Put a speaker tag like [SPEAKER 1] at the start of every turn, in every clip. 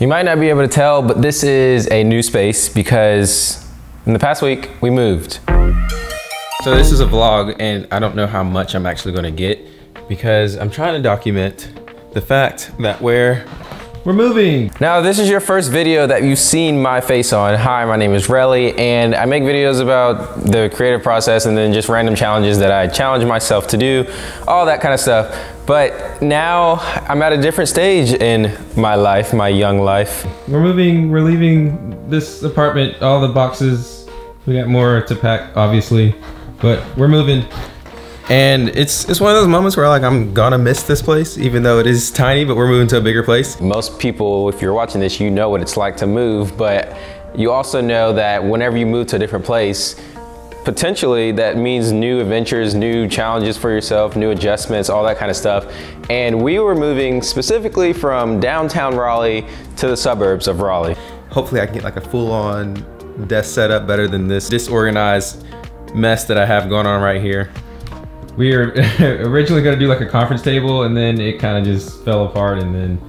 [SPEAKER 1] You might not be able to tell, but this is a new space because in the past week we moved. So this is a vlog and I don't know how much I'm actually gonna get because I'm trying to document the fact that we're we're moving. Now, this is your first video that you've seen my face on. Hi, my name is Relly, and I make videos about the creative process and then just random challenges that I challenge myself to do, all that kind of stuff. But now I'm at a different stage in my life, my young life. We're moving, we're leaving this apartment, all the boxes. We got more to pack, obviously, but we're moving. And it's it's one of those moments where like I'm gonna miss this place, even though it is tiny, but we're moving to a bigger place. Most people, if you're watching this, you know what it's like to move, but you also know that whenever you move to a different place, potentially that means new adventures, new challenges for yourself, new adjustments, all that kind of stuff. And we were moving specifically from downtown Raleigh to the suburbs of Raleigh. Hopefully I can get like a full on desk setup better than this disorganized mess that I have going on right here we were originally going to do like a conference table and then it kind of just fell apart and then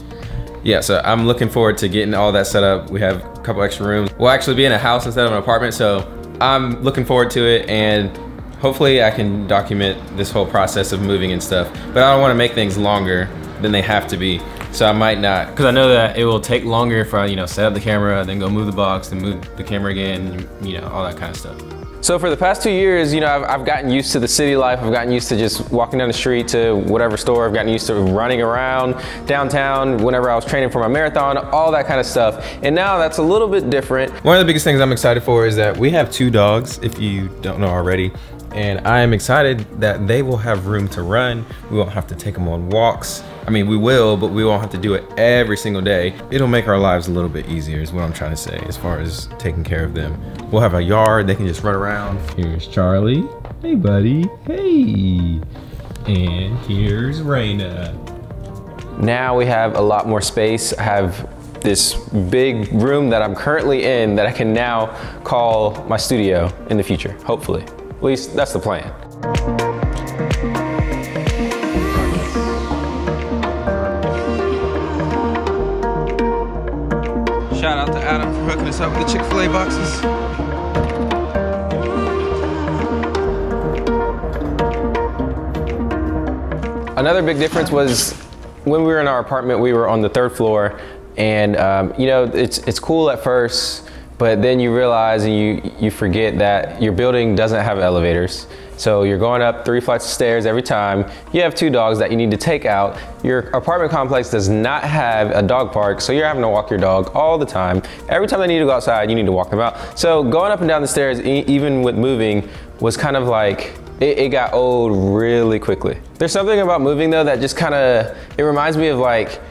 [SPEAKER 1] yeah so i'm looking forward to getting all that set up we have a couple extra rooms we'll actually be in a house instead of an apartment so i'm looking forward to it and hopefully i can document this whole process of moving and stuff. But i don't want to make things longer than they have to be so I might not, because I know that it will take longer if I, you know, set up the camera, then go move the box, then move the camera again, you know, all that kind of stuff. So for the past two years, you know, I've, I've, gotten used to the city life. I've gotten used to just walking down the street to whatever store. I've gotten used to running around downtown whenever I was training for my marathon, all that kind of stuff. And now that's a little bit different. One of the biggest things I'm excited for is that we have two dogs, if you don't know already. And I am excited that they will have room to run. We won't have to take them on walks. I mean, we will, but we won't have to do it every single day. It'll make our lives a little bit easier is what I'm trying to say as far as taking care of them. We'll have a yard, they can just run around. Here's Charlie. Hey, buddy. Hey. And here's Raina. Now we have a lot more space. I have this big room that I'm currently in that I can now call my studio in the future, hopefully. At least that's the plan.
[SPEAKER 2] Shout out to Adam for hooking us up with the Chick-fil-A boxes.
[SPEAKER 1] Another big difference was when we were in our apartment, we were on the third floor and um, you know, it's, it's cool at first but then you realize and you, you forget that your building doesn't have elevators. So you're going up three flights of stairs every time. You have two dogs that you need to take out. Your apartment complex does not have a dog park, so you're having to walk your dog all the time. Every time they need to go outside, you need to walk them out. So going up and down the stairs, e even with moving, was kind of like, it, it got old really quickly. There's something about moving though that just kind of, it reminds me of like,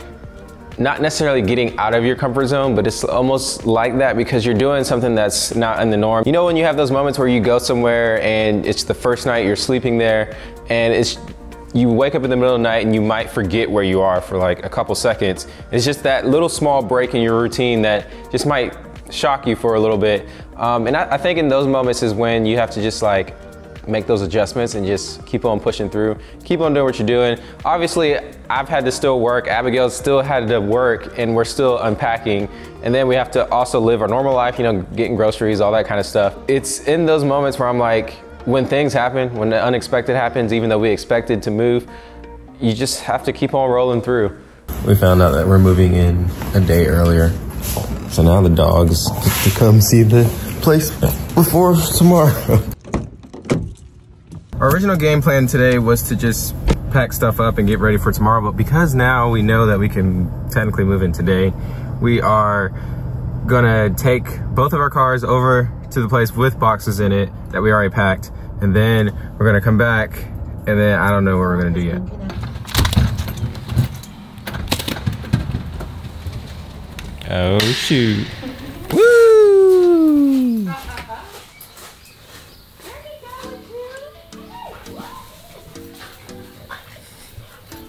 [SPEAKER 1] not necessarily getting out of your comfort zone, but it's almost like that because you're doing something that's not in the norm. You know when you have those moments where you go somewhere and it's the first night you're sleeping there and it's you wake up in the middle of the night and you might forget where you are for like a couple seconds. It's just that little small break in your routine that just might shock you for a little bit. Um, and I, I think in those moments is when you have to just like make those adjustments and just keep on pushing through. Keep on doing what you're doing. Obviously, I've had to still work. Abigail still had to work and we're still unpacking. And then we have to also live our normal life, you know, getting groceries, all that kind of stuff. It's in those moments where I'm like, when things happen, when the unexpected happens, even though we expected to move, you just have to keep on rolling through. We found out that we're moving in a day earlier. So now the dogs get to come see the place before tomorrow. Our original game plan today was to just pack stuff up and get ready for tomorrow, but because now we know that we can technically move in today, we are gonna take both of our cars over to the place with boxes in it that we already packed, and then we're gonna come back, and then I don't know what we're gonna do yet. Oh shoot.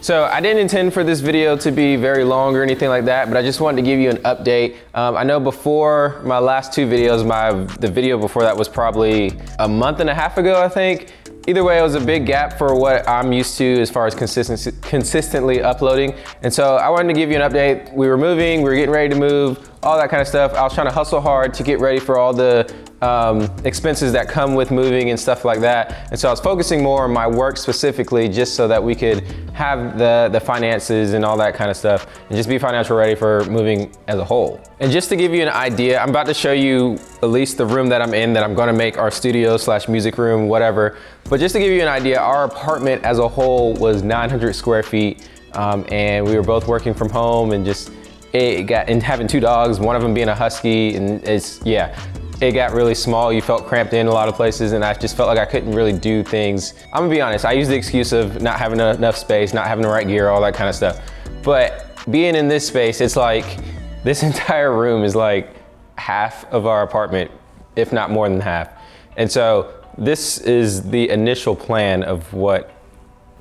[SPEAKER 1] So I didn't intend for this video to be very long or anything like that, but I just wanted to give you an update. Um, I know before my last two videos, my the video before that was probably a month and a half ago, I think. either way, it was a big gap for what I'm used to as far as consistency, consistently uploading. And so I wanted to give you an update. We were moving, we were getting ready to move, all that kind of stuff. I was trying to hustle hard to get ready for all the um, expenses that come with moving and stuff like that. And so I was focusing more on my work specifically just so that we could have the, the finances and all that kind of stuff and just be financial ready for moving as a whole. And just to give you an idea, I'm about to show you at least the room that I'm in that I'm gonna make our studio slash music room, whatever. But just to give you an idea, our apartment as a whole was 900 square feet um, and we were both working from home and just it got and having two dogs, one of them being a husky, and it's yeah, it got really small. You felt cramped in a lot of places, and I just felt like I couldn't really do things. I'm gonna be honest. I use the excuse of not having enough space, not having the right gear, all that kind of stuff. But being in this space, it's like this entire room is like half of our apartment, if not more than half. And so this is the initial plan of what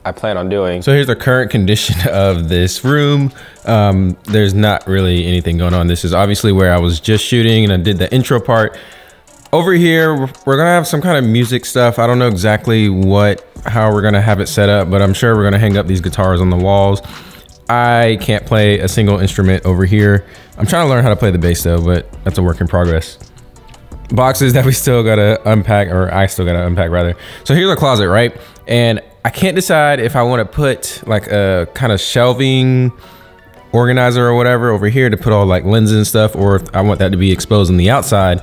[SPEAKER 1] I plan on doing. So here's the current condition of this room. Um, there's not really anything going on. This is obviously where I was just shooting and I did the intro part. Over here, we're gonna have some kind of music stuff. I don't know exactly what, how we're gonna have it set up, but I'm sure we're gonna hang up these guitars on the walls. I can't play a single instrument over here. I'm trying to learn how to play the bass though, but that's a work in progress. Boxes that we still gotta unpack, or I still gotta unpack rather. So here's our closet, right? And I can't decide if I want to put like a kind of shelving organizer or whatever over here to put all like lenses and stuff, or if I want that to be exposed on the outside,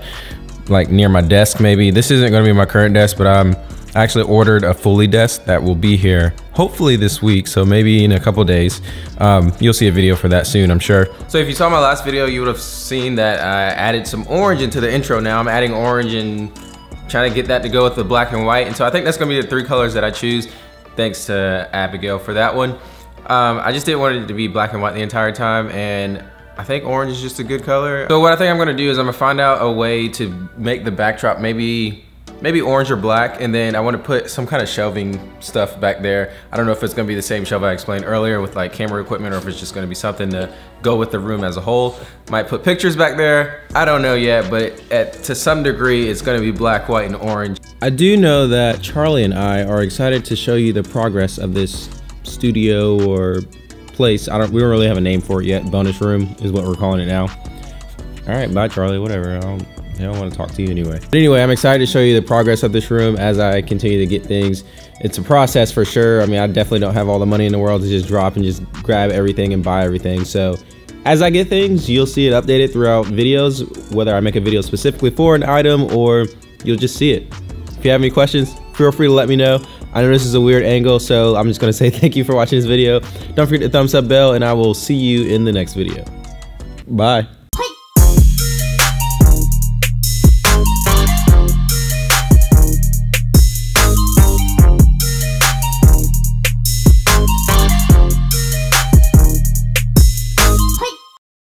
[SPEAKER 1] like near my desk maybe. This isn't going to be my current desk, but I'm actually ordered a Fully desk that will be here hopefully this week. So maybe in a couple days, um, you'll see a video for that soon, I'm sure. So if you saw my last video, you would have seen that I added some orange into the intro. Now I'm adding orange and trying to get that to go with the black and white. And so I think that's gonna be the three colors that I choose. Thanks to Abigail for that one. Um, I just didn't want it to be black and white the entire time and I think orange is just a good color. So what I think I'm gonna do is I'm gonna find out a way to make the backdrop maybe maybe orange or black, and then I wanna put some kind of shelving stuff back there. I don't know if it's gonna be the same shelf I explained earlier with like camera equipment or if it's just gonna be something to go with the room as a whole. Might put pictures back there. I don't know yet, but at, to some degree, it's gonna be black, white, and orange. I do know that Charlie and I are excited to show you the progress of this studio or place. I don't, we don't really have a name for it yet. Bonus room is what we're calling it now. All right, bye Charlie, whatever. I don't want to talk to you anyway. But anyway, I'm excited to show you the progress of this room as I continue to get things. It's a process for sure. I mean, I definitely don't have all the money in the world to just drop and just grab everything and buy everything. So as I get things, you'll see it updated throughout videos, whether I make a video specifically for an item or you'll just see it. If you have any questions, feel free to let me know. I know this is a weird angle, so I'm just gonna say thank you for watching this video. Don't forget to thumbs up bell and I will see you in the next video. Bye.